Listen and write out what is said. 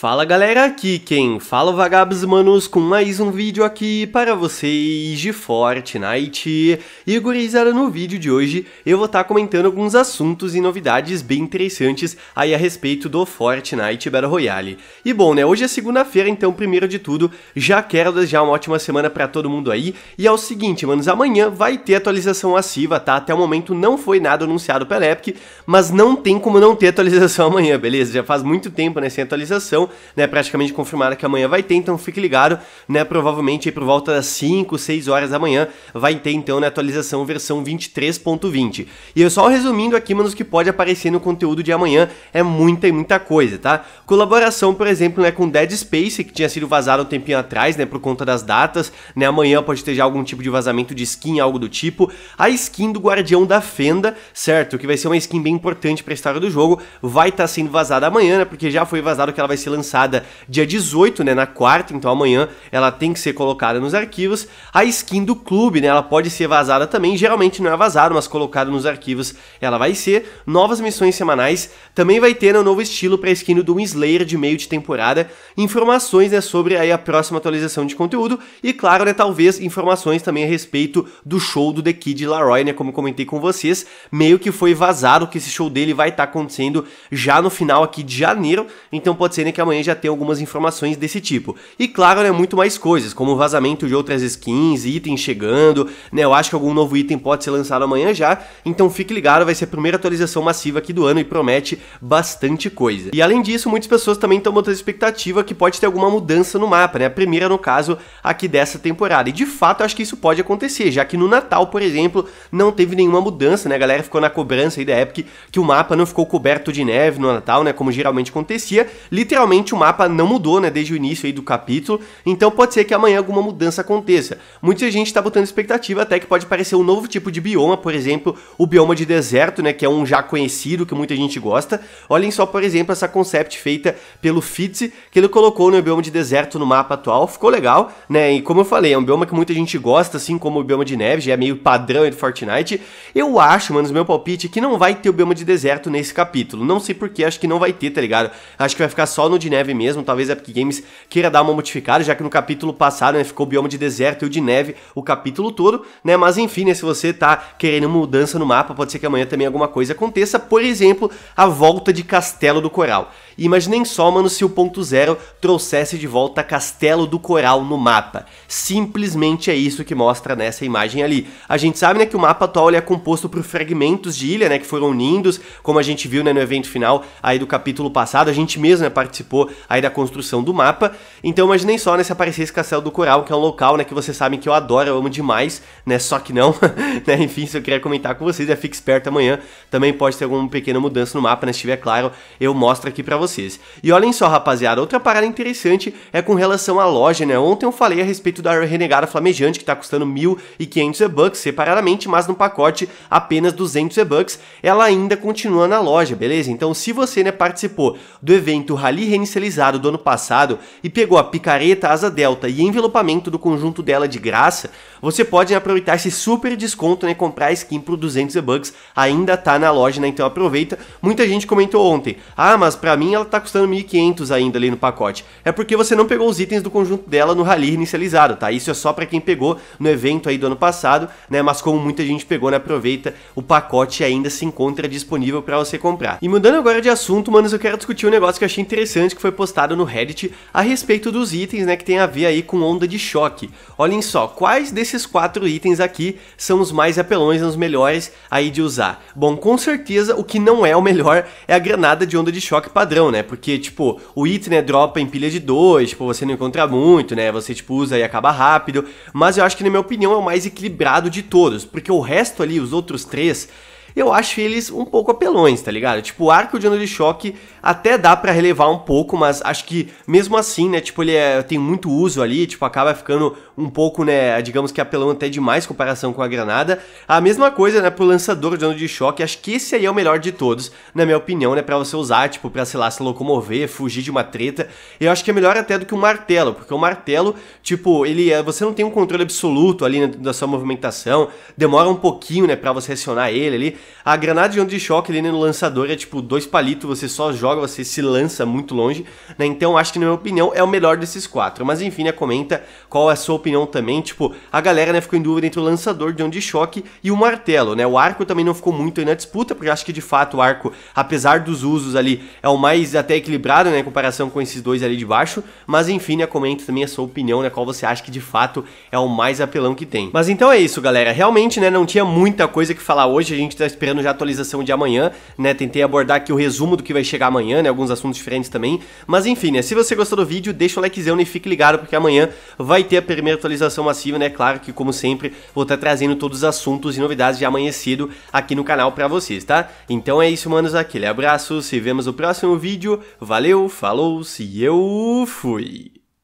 Fala galera, aqui quem fala Vagabos Manos com mais um vídeo aqui para vocês de Fortnite. E gurizada, no vídeo de hoje eu vou estar tá comentando alguns assuntos e novidades bem interessantes aí a respeito do Fortnite Battle Royale. E bom, né, hoje é segunda-feira, então primeiro de tudo, já quero desejar uma ótima semana para todo mundo aí. E é o seguinte, manos, amanhã vai ter atualização massiva, tá? Até o momento não foi nada anunciado pela Epic, mas não tem como não ter atualização amanhã, beleza? Já faz muito tempo, né, sem atualização né, praticamente confirmada que amanhã vai ter, então fique ligado, né, provavelmente aí por volta das 5, 6 horas da manhã vai ter então na né, atualização versão 23.20. E eu só resumindo aqui, manos, que pode aparecer no conteúdo de amanhã é muita e muita coisa, tá? Colaboração, por exemplo, né, com Dead Space, que tinha sido vazado um tempinho atrás, né, por conta das datas, né, amanhã pode ter já algum tipo de vazamento de skin, algo do tipo. A skin do Guardião da Fenda, certo? Que vai ser uma skin bem importante para a história do jogo, vai estar tá sendo vazada amanhã, né, porque já foi vazado que ela vai ser lançada dia 18, né, na quarta, então amanhã ela tem que ser colocada nos arquivos. A skin do clube, né, ela pode ser vazada também, geralmente não é vazada, mas colocada nos arquivos ela vai ser. Novas missões semanais, também vai ter né, um novo estilo para a skin do Slayer de meio de temporada, informações né, sobre aí a próxima atualização de conteúdo e claro, né, talvez informações também a respeito do show do The Kid Laroi, né, como comentei com vocês, meio que foi vazado que esse show dele vai estar tá acontecendo já no final aqui de janeiro, então pode ser né, que amanhã já tenha algumas informações desse tipo. E claro, né, muito mais coisas, como vazamento de outras skins, itens chegando, né, eu acho que algum novo item pode ser lançado amanhã já, então fique ligado, vai ser a primeira atualização massiva aqui do ano e promete bastante coisa. E além disso, muitas pessoas também estão botando expectativa que pode ter alguma mudança no mapa, né, a primeira no caso aqui dessa temporada. E de fato, acho que isso pode acontecer, já que no Natal, por exemplo, não teve nenhuma mudança, né, a galera ficou na cobrança aí da Epic que o mapa não ficou coberto de neve no Natal, né, como geralmente acontecia. Literalmente o mapa não mudou, né, desde o início aí do capítulo, então pode ser que amanhã alguma mudança aconteça. Muita gente está botando expectativa até que pode aparecer um novo tipo de bioma, por exemplo, o bioma de deserto, né, que é um já conhecido, que muita gente gosta. Olhem só, por exemplo, essa concept feita pelo Fitz, que ele colocou no bioma de deserto no mapa atual, ficou legal, né, e como eu falei, é um bioma que muita gente gosta, assim como o bioma de neve, já é meio padrão do Fortnite. Eu acho, mano, no meu palpite, que não vai ter o bioma de deserto nesse capítulo. Não sei porquê, acho que não vai ter, tá ligado? Acho que vai ficar só no de neve mesmo talvez a Epic Games queira dar uma modificada, já que no capítulo passado, né, ficou o bioma de deserto e o de neve o capítulo todo, né, mas enfim, né, se você tá querendo mudança no mapa, pode ser que amanhã também alguma coisa aconteça, por exemplo, a volta de Castelo do Coral. imaginem só, mano, se o ponto zero trouxesse de volta Castelo do Coral no mapa. Simplesmente é isso que mostra nessa imagem ali. A gente sabe, né, que o mapa atual é composto por fragmentos de ilha, né, que foram unidos, como a gente viu, né, no evento final aí do capítulo passado, a gente mesmo, né, participou aí da construção do mapa. Então imaginem só, né, se aparecesse Castelo do Coral, que é um local, né, que vocês sabem que eu adoro, eu amo demais, né, só que não, né, enfim, se eu queria comentar com vocês, já fique esperto amanhã, também pode ter alguma pequena mudança no mapa, né, se estiver claro, eu mostro aqui pra vocês. E olhem só, rapaziada, outra parada interessante é com relação à loja, né, ontem eu falei a respeito da Renegada Flamejante, que tá custando 1.500 E-Bucks separadamente, mas no pacote apenas 200 E-Bucks, ela ainda continua na loja, beleza? Então se você, né, participou do evento Rally reinicializado do ano passado e pegou a picareta, asa delta e envelopamento do conjunto dela de graça, você pode aproveitar esse super desconto, né, comprar a skin por 200 bucks, ainda tá na loja, né, então aproveita. Muita gente comentou ontem, ah, mas pra mim ela tá custando 1.500 ainda ali no pacote. É porque você não pegou os itens do conjunto dela no rally inicializado, tá? Isso é só para quem pegou no evento aí do ano passado, né, mas como muita gente pegou, né, aproveita, o pacote ainda se encontra disponível para você comprar. E mudando agora de assunto, manos, eu quero discutir um negócio que eu achei interessante que foi postado no Reddit a respeito dos itens, né, que tem a ver aí com onda de choque. Olhem só, quais desses quatro itens aqui são os mais apelões, os melhores aí de usar? Bom, com certeza o que não é o melhor é a granada de onda de choque padrão, né? Porque, tipo, o item, né, dropa em pilha de dois, tipo, você não encontra muito, né? Você, tipo, usa e acaba rápido. Mas eu acho que, na minha opinião, é o mais equilibrado de todos, porque o resto ali, os outros três, eu acho eles um pouco apelões, tá ligado? Tipo, o arco de onda de choque até dá para relevar um pouco, mas acho que mesmo assim, né, tipo, ele é, tem muito uso ali, tipo, acaba ficando um pouco, né, digamos que apelão até demais em comparação com a granada. A mesma coisa, né, pro lançador de onda de choque, acho que esse aí é o melhor de todos, na minha opinião, né, para você usar, tipo, pra, sei lá, se locomover, fugir de uma treta. Eu acho que é melhor até do que o um martelo, porque o martelo, tipo, ele é, você não tem um controle absoluto ali né, da sua movimentação, demora um pouquinho, né, para você acionar ele ali. A granada de onda de choque ali no lançador é tipo dois palitos, você só joga, você se lança muito longe, né? Então acho que na minha opinião é o melhor desses quatro. Mas enfim, né, comenta qual é a sua opinião também. Tipo, a galera né, ficou em dúvida entre o lançador de onda de choque e o martelo, né? O arco também não ficou muito aí na disputa, porque acho que de fato o arco, apesar dos usos ali, é o mais até equilibrado, né, em comparação com esses dois ali de baixo. Mas enfim, né, comenta também a sua opinião, né, qual você acha que de fato é o mais apelão que tem. Mas então é isso, galera. Realmente, né, não tinha muita coisa que falar hoje, a gente tá esperando já a atualização de amanhã, né? Tentei abordar aqui o resumo do que vai chegar amanhã, né? Alguns assuntos diferentes também. Mas enfim, né? Se você gostou do vídeo, deixa o likezão e fique ligado, porque amanhã vai ter a primeira atualização massiva, né? Claro que, como sempre, vou estar trazendo todos os assuntos e novidades de amanhecido aqui no canal pra vocês, tá? Então é isso, manos. Aquele abraço, se vemos no próximo vídeo. Valeu, falou, se eu fui.